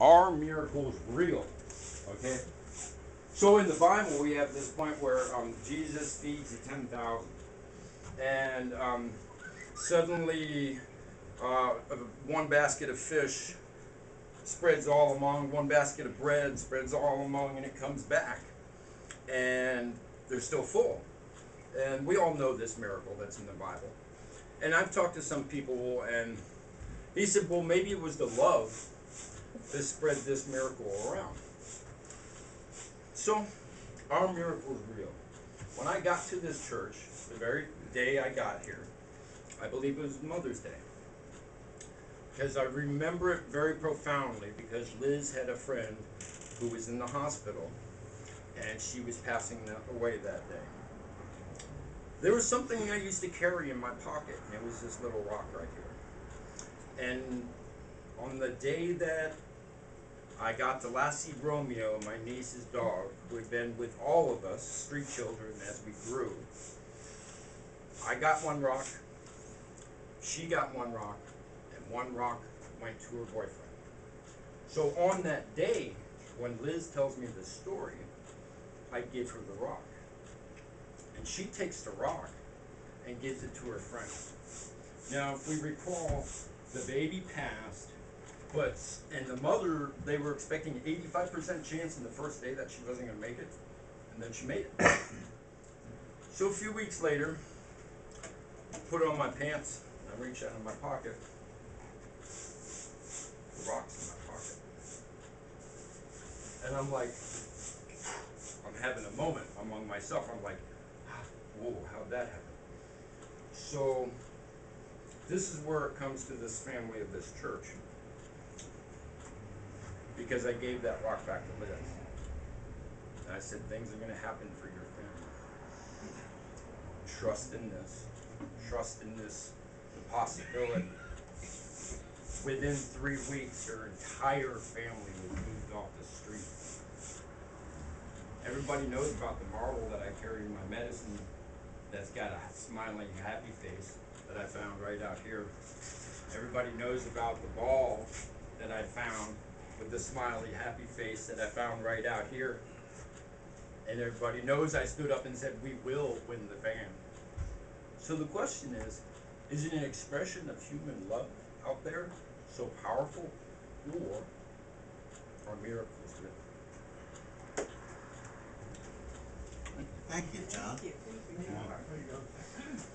are miracles real? Okay. So in the Bible, we have this point where um, Jesus feeds the ten thousand, and um, suddenly uh, one basket of fish spreads all among, one basket of bread spreads all among, and it comes back, and they're still full. And we all know this miracle that's in the Bible. And I've talked to some people, and he said, well, maybe it was the love that spread this miracle around. So, our miracle is real. When I got to this church, the very day I got here, I believe it was Mother's Day. Because I remember it very profoundly because Liz had a friend who was in the hospital and she was passing away that day. There was something I used to carry in my pocket, and it was this little rock right here. And on the day that I got the Lassie Romeo, my niece's dog, who had been with all of us, street children, as we grew, I got one rock, she got one rock, and one rock went to her boyfriend. So on that day, when Liz tells me the story, I give her the rock. And she takes the rock and gives it to her friend. Now, if we recall, the baby passed, but and the mother they were expecting 85% chance in the first day that she wasn't going to make it, and then she made it. so a few weeks later, I put on my pants, and I reach out in my pocket. Rock's in my pocket, and I'm like, I'm having a moment among myself. I'm like, ah, whoa, how'd that happen? So, this is where it comes to this family of this church. Because I gave that rock back to Liz. And I said, things are going to happen for your family. Trust in this. Trust in this possibility. Within three weeks, her entire family was moved off the street. Everybody knows about the marble that I carry in my medicine that's got a smiling, happy face that I found right out here. Everybody knows about the ball that I found with the smiley, happy face that I found right out here. And everybody knows I stood up and said, We will win the van. So the question is is it an expression of human love out there so powerful, or are miracles real? Thank you, John. Thank you. Yeah.